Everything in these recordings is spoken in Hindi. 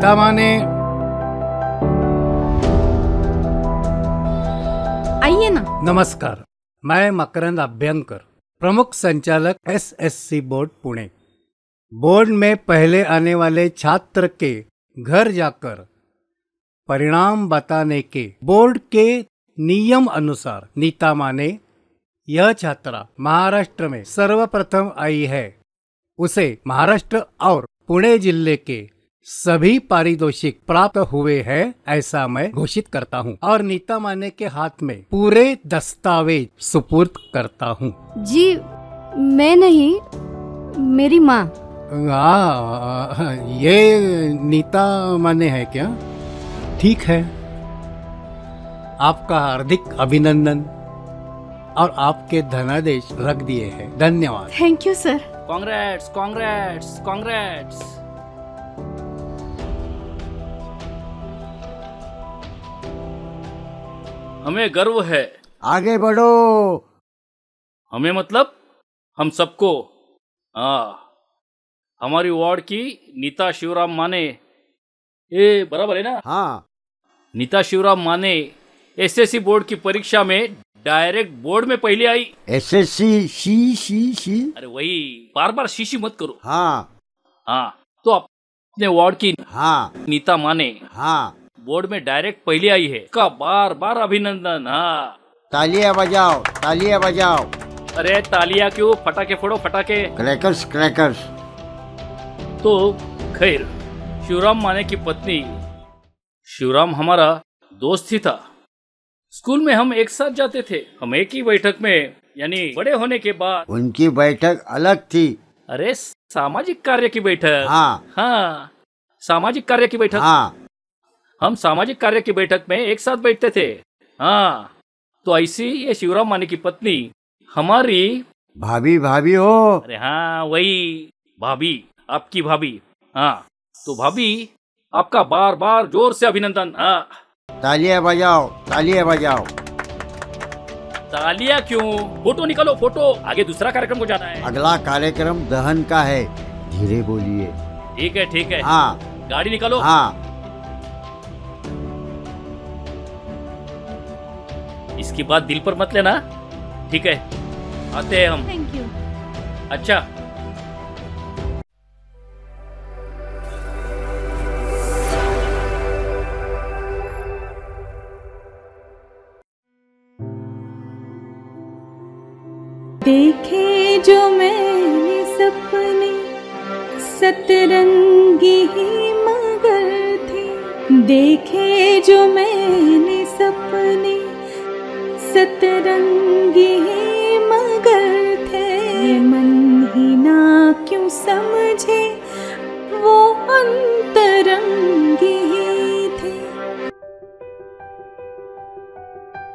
नीता माने आइए ना। नमस्कार मैं मकरंद अभ्यंकर प्रमुख संचालक एसएससी बोर्ड पुणे। बोर्ड में पहले आने वाले छात्र के घर जाकर परिणाम बताने के बोर्ड के नियम अनुसार नीता माने यह छात्रा महाराष्ट्र में सर्वप्रथम आई है। उसे महाराष्ट्र और पुणे ज़िले के सभी पारितोषिक प्राप्त हुए हैं ऐसा मैं घोषित करता हूँ। और नीता माने के हाथ में पूरे दस्तावेज़ सुपुर्द करता हूँ। जी मैं नहीं मेरी माँ। आ, ये नीता माने है क्या? ठीक है। आपका हार्दिक अभिनंदन और आपके धनादेश रख दिए हैं। धन्यवाद। Thank you sir. Congrats congrats congrats हमें गर्व है। आगे बढ़ो। हमें मतलब हम सबको। हाँ हमारी वार्ड की नीता शिवराम माने। ये बराबर है ना? हाँ। नीता शिवराम माने एसएससी बोर्ड की परीक्षा में डायरेक्ट बोर्ड में पहले आई। एसएससी सी सी सी अरे वही बार बार शीशी मत करो। हाँ। हाँ तो अपने वार्ड की हाँ। नीता माने। हाँ। बोर्ड में डायरेक्ट पहले आई है। का बार बार अभिनंदन हाँ। तालियाँ बजाओ तालियाँ बजाओ। अरे तालिया क्यों? फटाके फोड़ो फटाके। क्रैकर्स क्रैकर्स तो खैर शिवराम माने की पत्नी। शिवराम हमारा दोस्त ही था। स्कूल में हम एक साथ जाते थे। हम एक ही बैठक में यानी बड़े होने के बाद। उनकी बैठक अलग थी। अरे सामाजिक कार्य की बैठक। हाँ। हाँ सामाजिक कार्य की बैठक। हाँ। हम सामाजिक कार्य की बैठक में एक साथ बैठते थे। हाँ तो ऐसी ये शिवराम माने की पत्नी हमारी। भाभी भाभी हो। अरे हाँ वही भाभी आपकी भाभी। हाँ तो भाभी आपका बार बार ज़ोर से अभिनंदन। हाँ। तालियाँ बजाओ तालियाँ बजाओ। तालियाँ क्यों? फ़ोटो निकालो फ़ोटो। आगे दूसरा कार्यक्रम को जाना है। अगला कार्यक्रम दहन का है। धीरे बोलिए। ठीक है ठीक है। हाँ। गाड़ी निकालो। हाँ। इसकी बात दिल पर मत लेना। ठीक है? आते हैं हम। थैंक यू अच्छा। देखे जो मैंने सपने सतरंगी ही मगर थे। देखे जो मैंने सपने सतरंगी मगर थे। मन ही ना क्यों समझे? वो अंतरंगी थे।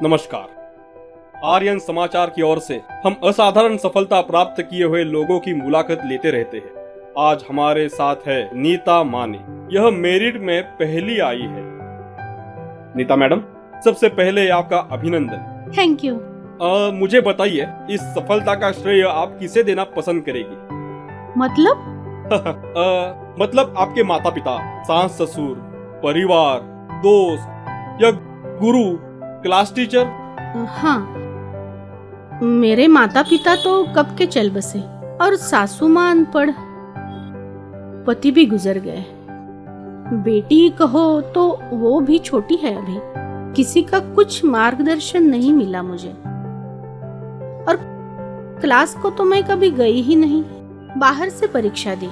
नमस्कार। आर्यन समाचार की ओर से हम असाधारण सफलता प्राप्त किए हुए लोगों की मुलाकात लेते रहते हैं। आज हमारे साथ है नीता माने। यह मेरिट में पहली आई है। नीता मैडम, सबसे पहले आपका अभिनंदन। थैंक यू अ, मुझे बताइए इस सफलता का श्रेय आप किसे देना पसंद करेगी? मतलब? अ, मतलब आपके माता पिता सास ससुर परिवार दोस्त या गुरु क्लास टीचर? हाँ। मेरे माता पिता तो कब के चल बसे और सासू माँ अनपढ़। पति भी गुजर गए। बेटी कहो तो वो भी छोटी है अभी। किसी का कुछ मार्गदर्शन नहीं मिला मुझे। और क्लास को तो मैं कभी गई ही नहीं बाहर से परीक्षा दी।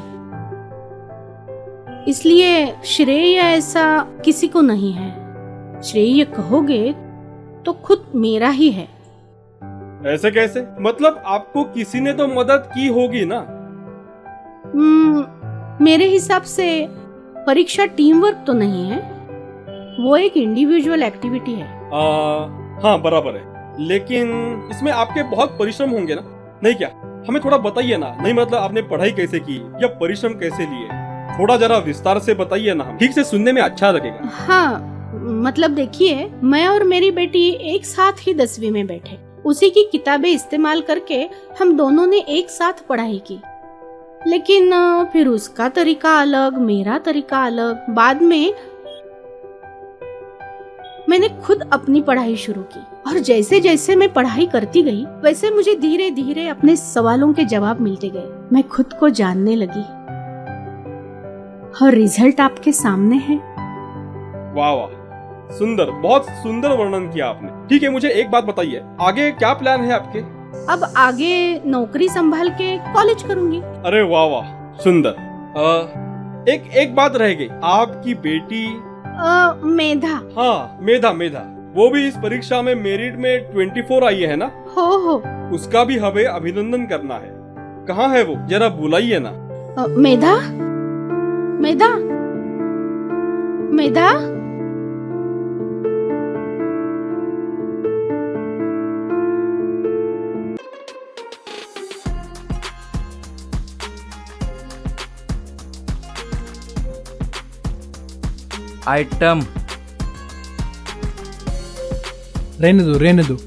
इसलिए श्रेय ऐसा किसी को नहीं है। श्रेय कहोगे तो खुद मेरा ही है। ऐसे कैसे? मतलब आपको किसी ने तो मदद की होगी ना? हम्म, मेरे हिसाब से परीक्षा टीम वर्क तो नहीं है। वो एक इंडिविजुअल एक्टिविटी है। आ, हाँ बराबर है। लेकिन इसमें आपके बहुत परिश्रम होंगे ना? नहीं क्या? हमें थोड़ा बताइए ना। नहीं मतलब आपने पढ़ाई कैसे की या परिश्रम कैसे लिए? थोड़ा जरा विस्तार से बताइए ना। ठीक से सुनने में अच्छा लगेगा। हाँ मतलब देखिए मैं और मेरी बेटी एक साथ ही दसवीं में बैठे। उसी की किताबें इस्तेमाल करके हम दोनों ने एक साथ पढ़ाई की। लेकिन फिर उसका तरीका अलग मेरा तरीका अलग। बाद में मैंने खुद अपनी पढ़ाई शुरू की। और जैसे जैसे मैं पढ़ाई करती गई वैसे मुझे धीरे धीरे अपने सवालों के जवाब मिलते गए। मैं खुद को जानने लगी। और रिज़ल्ट आपके सामने है। वाह वाह। सुंदर बहुत सुंदर वर्णन किया आपने। ठीक है मुझे एक बात बताइए आगे क्या प्लान है आपके? अब आगे नौकरी संभाल के कॉलेज करूँगी। अरे वाह वाह सुंदर। अ, एक एक बात रह गई। आपकी बेटी अ, मेधा। हाँ मेधा मेधा। वो भी इस परीक्षा में मेरिट में 24 आई है ना? हो हो। उसका भी हमें अभिनंदन करना है। कहाँ है वो? जरा बुलाइए ना। अ, मेधा? मेधा? मेधा? आइटम रहने दो रहने दो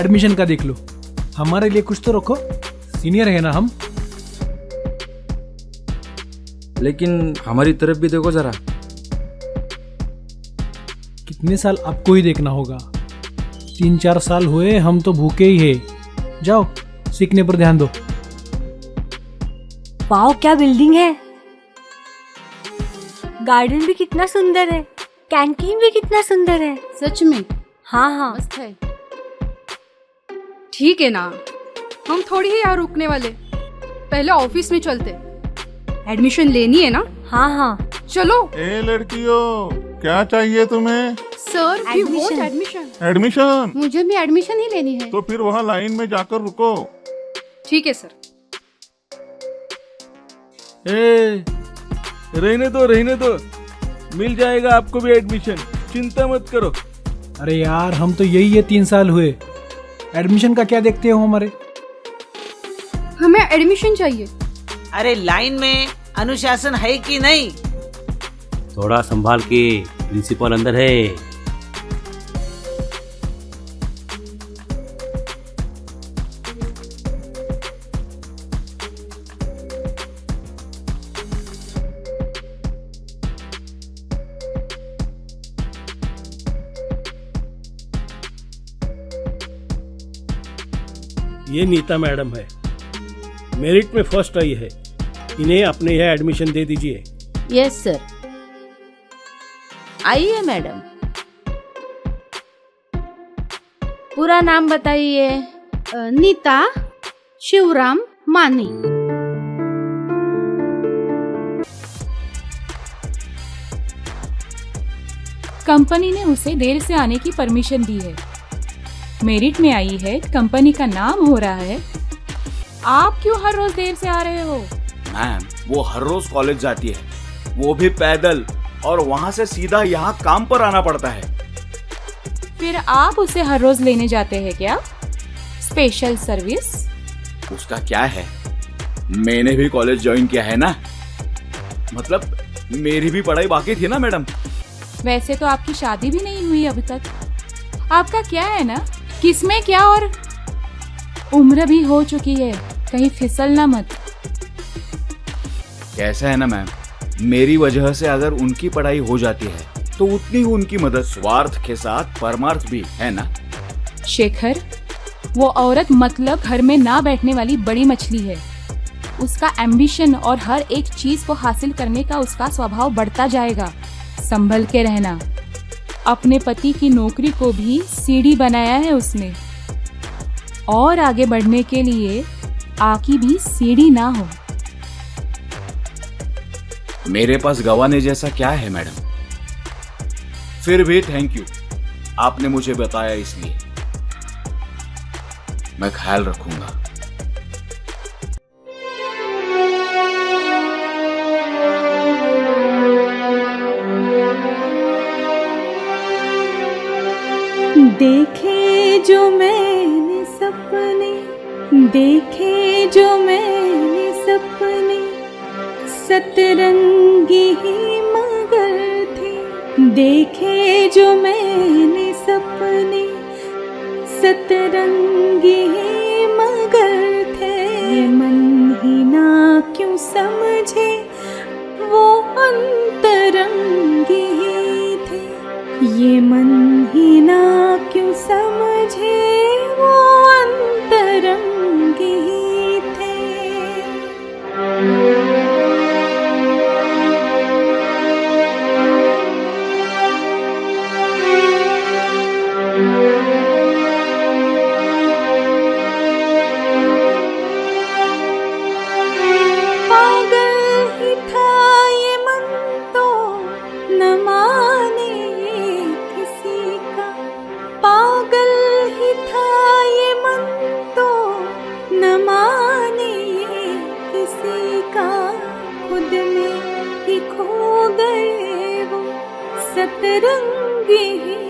एडमिशन का देख लो। हमारे लिए कुछ तो रखो। सीनियर है ना हम? लेकिन हमारी तरफ़ भी देखो जरा। कितने साल आपको ही देखना होगा। तीन चार साल हुए हम तो भूखे ही है। जाओ सीखने पर ध्यान दो। पाओ क्या बिल्डिंग है? गार्डन भी कितना सुंदर है। कैंटीन भी कितना सुंदर है। सच में? हाँ हाँ। मस्त है। ठीक है ना। हम थोड़ी ही यहाँ रुकने वाले। पहले ऑफ़िस में चलते। एडमिशन लेनी है ना? हाँ हाँ। चलो। ए लड़कियों क्या चाहिए तुम्हें? Sir Admission. एडमिशन एडमिशन मुझे भी एडमिशन ही लेनी है। तो फिर वहाँ लाइन में जाकर रुको। ठीक है सर। ए, रहने दो रहने दो। मिल जाएगा आपको भी एडमिशन चिंता मत करो। अरे यार हम तो यही है तीन साल हुए। एडमिशन का क्या देखते हो हमारे? हमें एडमिशन चाहिए। अरे लाइन में अनुशासन है कि नहीं? थोड़ा संभाल के प्रिंसिपल अंदर है। ये नीता मैडम है। मेरिट में फ़र्स्ट आई है। इन्हें अपने यहाँ एडमिशन दे दीजिए। यस सर आइए मैडम। पूरा नाम बताइए। नीता शिवराम मानी। कंपनी ने उसे देर से आने की परमिशन दी है। मेरिट में आई है कंपनी का नाम हो रहा है। आप क्यों हर रोज देर से आ रहे हो? मैम वो हर रोज कॉलेज जाती है। वो भी पैदल और वहाँ से सीधा यहाँ काम पर आना पड़ता है। फिर आप उसे हर रोज लेने जाते हैं क्या? स्पेशल सर्विस उसका क्या है? मैंने भी कॉलेज ज्वाइन किया है ना? मतलब मेरी भी पढ़ाई बाकी थी ना मैडम? वैसे तो आपकी शादी भी नहीं हुई अभी तक। आपका क्या है ना? किसमें क्या और? उम्र भी हो चुकी है कहीं फिसलना मत। कैसा है ना मैम? मेरी वजह से अगर उनकी पढ़ाई हो जाती है तो उतनी ही उनकी मदद स्वार्थ के साथ परमार्थ भी है ना? शेखर वो औरत मतलब घर में ना बैठने वाली बड़ी मछली है। उसका एम्बिशन और हर एक चीज़ को हासिल करने का उसका स्वभाव बढ़ता जाएगा। संभल के रहना। अपने पति की नौकरी को भी सीढ़ी बनाया है उसने। और आगे बढ़ने के लिए आकी भी सीढ़ी ना हो। मेरे पास गवाने जैसा क्या है, मैडम? फिर भी थैंक यू आपने मुझे बताया इसलिए। मैं ख्याल रखूँगा। देखे जो मैंने सपने, देखे जो मैंने सपने, सतरंगी ही मगर थे। देखे जो मैंने सपने, सतरंगी ही मगर थे। मन ही ना क्यों समझे, वो अंतरंगी का खुद में ही खो गए वो सतरंगी ही।